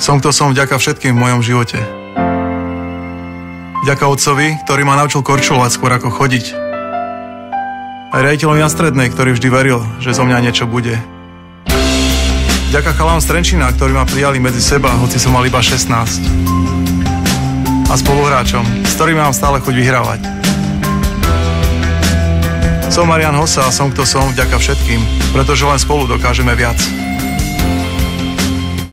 Som kto som vďaka všetkým v mojom živote. Vďaka otcovi, ktorý ma naučil korčulovať skôr ako chodiť. Aj riaditeľom na strednej, ktorý vždy veril, že zo mňa niečo bude. Vďaka chalám z Trenčína, ktorí ma prijali medzi seba, hoci som mal iba 16. A spoluhráčom, s ktorými mám stále chuť vyhrávať. Som Marian Hosa a som kto som vďaka všetkým, pretože len spolu dokážeme viac.